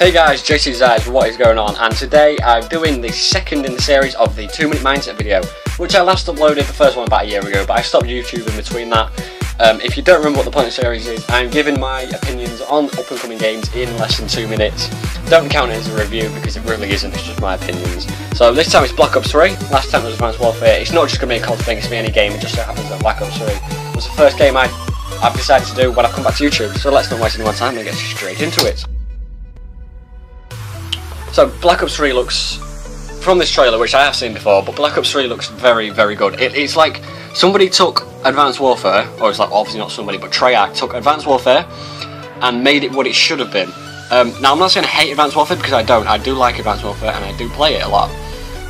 Hey guys, JCZ, what is going on? And today I'm doing the second in the series of the 2 minute mindset video, which I last uploaded the first one about a year ago, but I stopped YouTube in between that. Um, if you don't remember what the point of the series is, I'm giving my opinions on up and coming games in less than 2 minutes. Don't count it as a review because it really isn't, it's just my opinions. So this time it's Black Ops 3, last time it was Advanced Warfare. It's not just going to be a CoD thing, it's going to be any game, it just so happens that Black Ops 3 was the first game I, I've decided to do when I come back to YouTube. So let's not waste any more time and get straight into it. So Black Ops 3 looks, from this trailer, which I have seen before, but Black Ops 3 looks very, very good. It, it's like somebody took Advanced Warfare, or it's like obviously not somebody, but Treyarch took Advanced Warfare and made it what it should have been. Um, now I'm not saying I hate Advanced Warfare because I don't. I do like Advanced Warfare and I do play it a lot.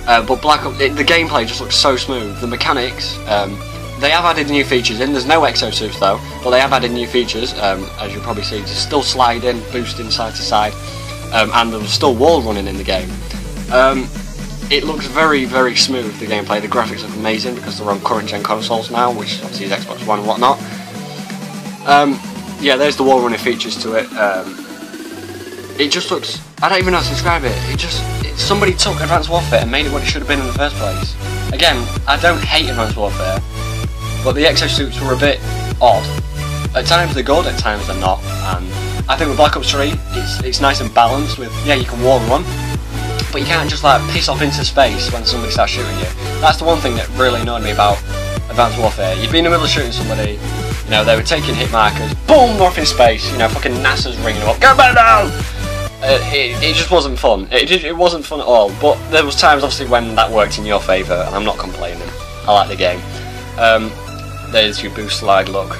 Uh, but Black Ops, it, the gameplay just looks so smooth. The mechanics, um, they have added new features in. There's no exosuits though, but they have added new features. Um, as you'll probably see, there's still sliding, boosting side to side um, and there was still wall running in the game. Um, it looks very, very smooth, the gameplay. The graphics look amazing because they're on current gen consoles now, which obviously is Xbox One and whatnot. Um, yeah, there's the wall running features to it. Um, it just looks, I don't even know how to describe it. It just, it, somebody took Advanced Warfare and made it what it should have been in the first place. Again, I don't hate Advanced Warfare, but the exosuits were a bit odd. At times they're good, at times they're not, and I think with Black Ops 3, it's, it's nice and balanced with, yeah, you can wall run, but you can't just like piss off into space when somebody starts shooting you. That's the one thing that really annoyed me about Advanced Warfare. You'd be in the middle of shooting somebody, you know, they were taking hit markers, boom, off in space, you know, fucking NASA's ringing them up, go back down! Uh, it, it just wasn't fun. It, it wasn't fun at all, but there was times obviously when that worked in your favour, and I'm not complaining. I like the game. Um, there's your boost slide look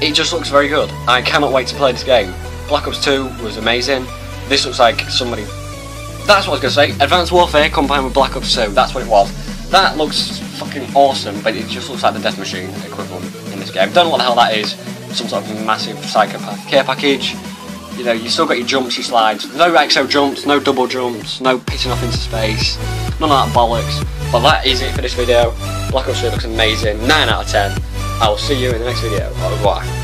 it just looks very good. I cannot wait to play this game. Black Ops 2 was amazing. This looks like somebody... That's what I was going to say. Advanced Warfare combined with Black Ops 2. That's what it was. That looks fucking awesome, but it just looks like the Death Machine equivalent in this game. Don't know what the hell that is. Some sort of massive psychopath care package. You know, you still got your jumps, your slides. No exo jumps, no double jumps, no pitching off into space. None of that bollocks. But that is it for this video. Black Ops 3 looks amazing. 9 out of 10. I will see you in the next video. Au revoir.